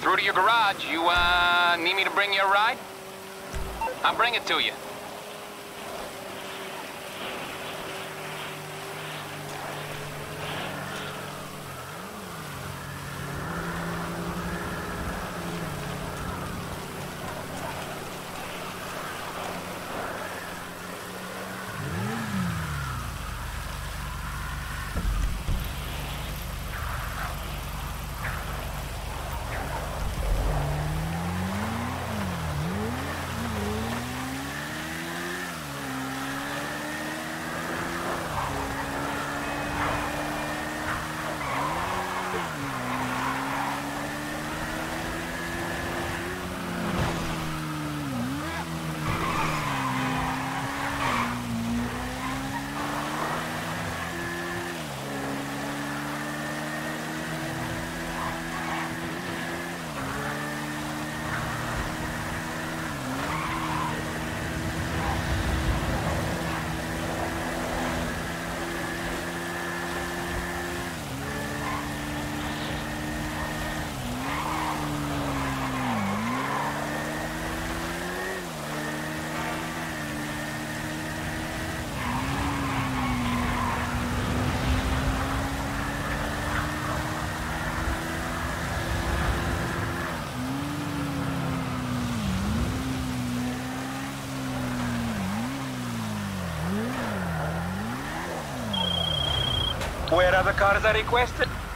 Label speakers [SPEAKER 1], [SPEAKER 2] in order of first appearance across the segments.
[SPEAKER 1] through to your garage. You, uh, need me to bring you a ride? I'll bring it to you.
[SPEAKER 2] Where are the cars I requested?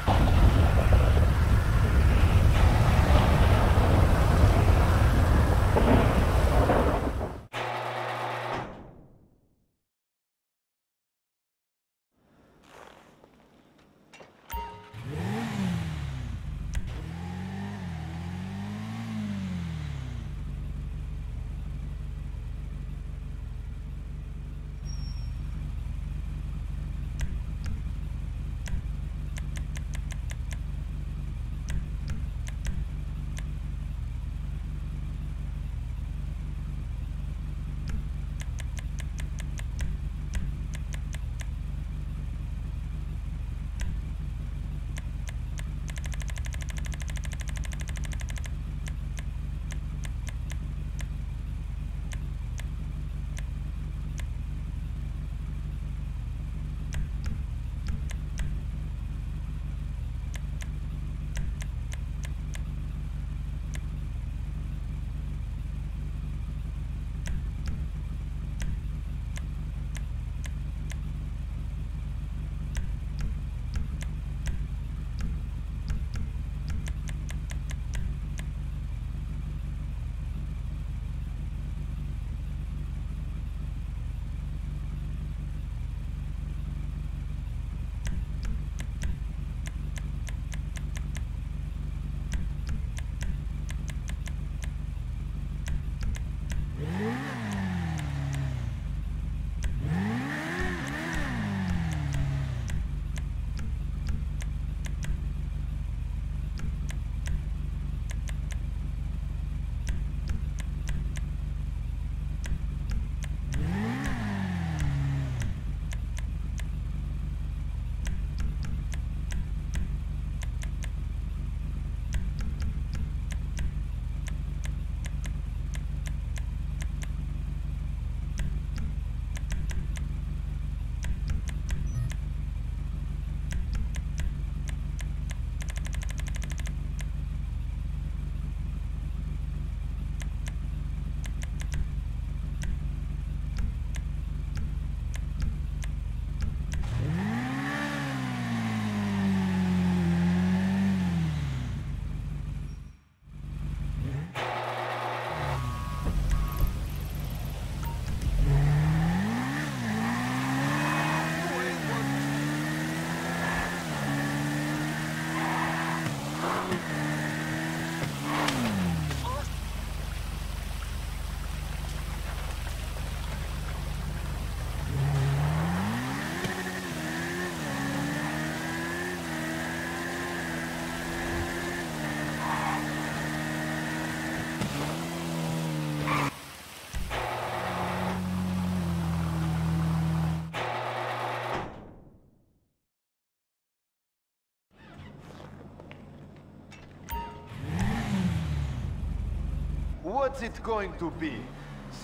[SPEAKER 3] What's it going to be?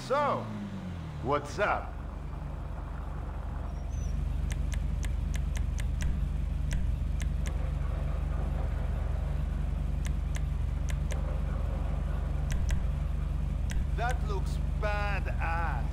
[SPEAKER 3] So, what's up? That looks badass.